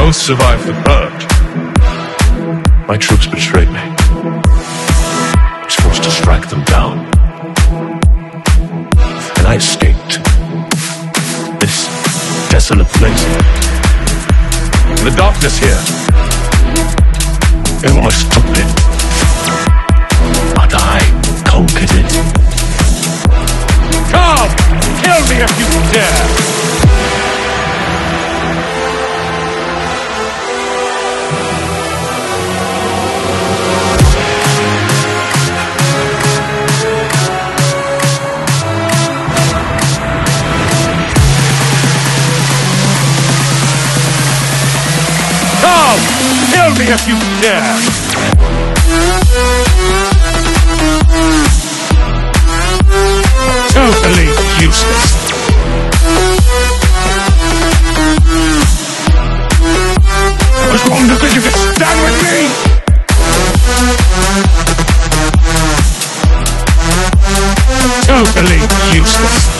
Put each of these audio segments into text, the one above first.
both survived the purge. My troops betrayed me. I was forced to strike them down. And I escaped. This desolate place. The darkness here. It almost took me. But I conquered it. Come! Kill me if you dare! Totally useless. I was wrong to think stand with me! Totally useless.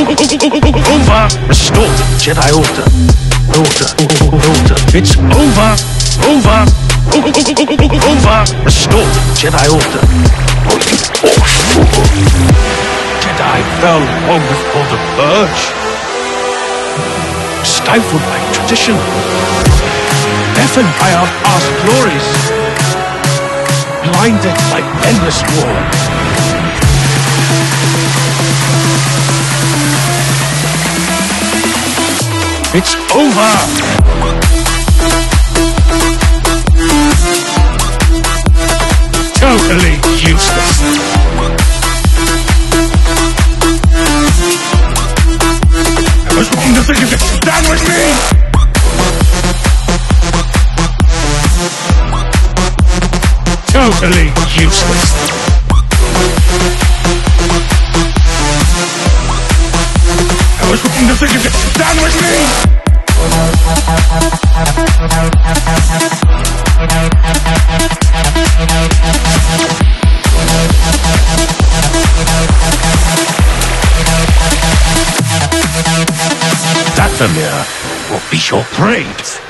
Over! Restore Jedi Order. Order. Order. It's over! Over! Over! Restore Jedi Order. Jedi fell long before the Purge. Stifled by tradition deafened by our past glories, blinded by endless war. It's over! Totally useless. I was wrong to think you could stand with me! Totally useless. Stand with me! Will be your prey.